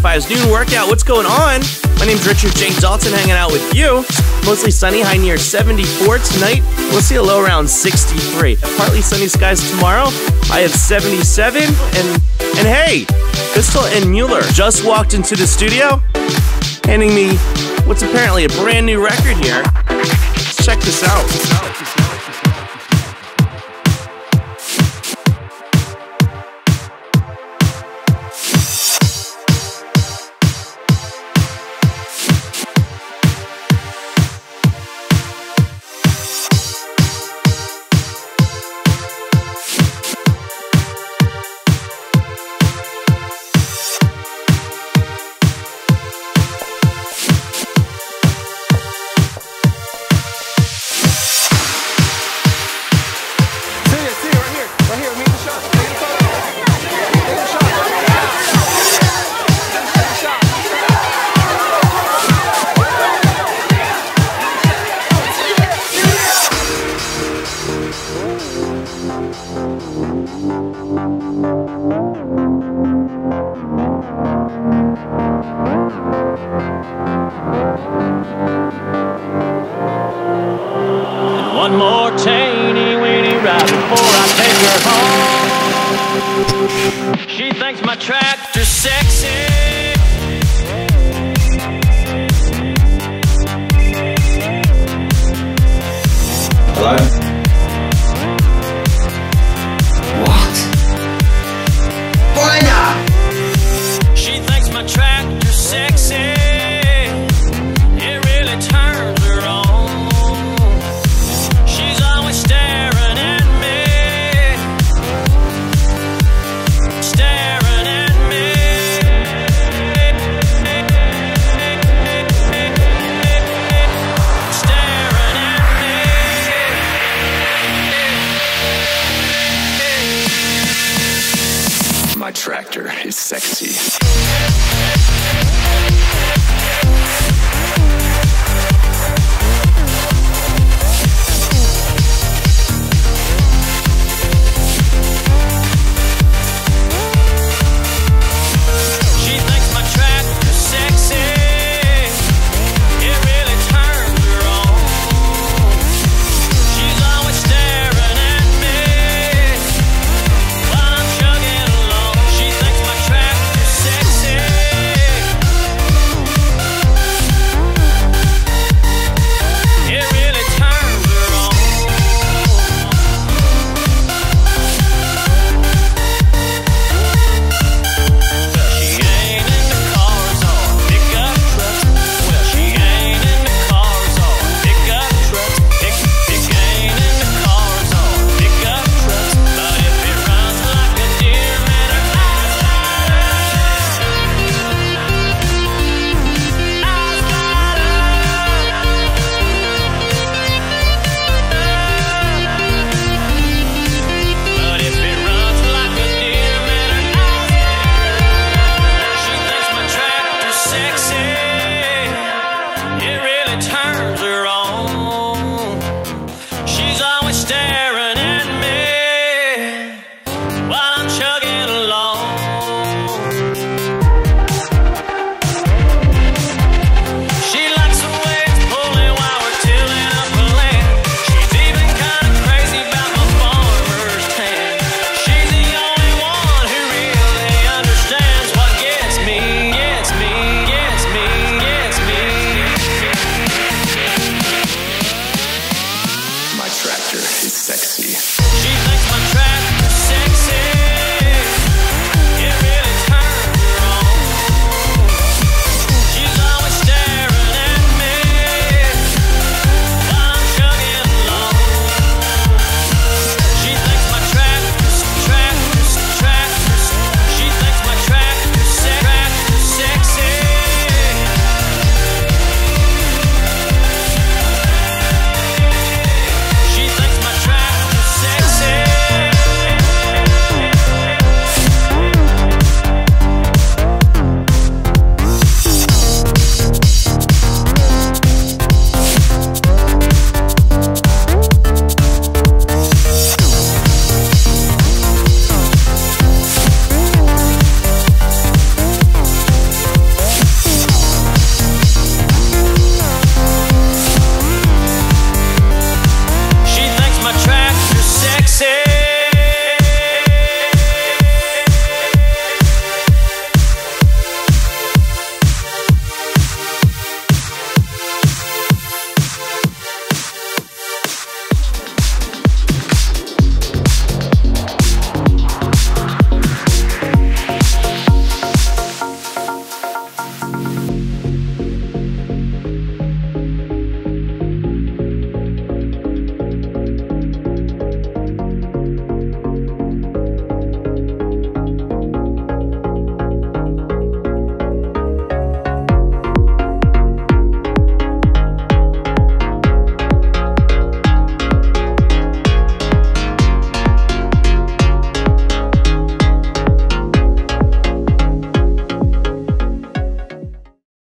985's noon workout. What's going on? My name's Richard Jake Dalton hanging out with you. Mostly sunny, high near 74 tonight. We'll see a low around 63. Partly sunny skies tomorrow. I have 77. And and hey, Pistol and Müller just walked into the studio, handing me what's apparently a brand new record here. Check this out. home. She thinks my tractor's sexy. Hello? tractor is sexy. It's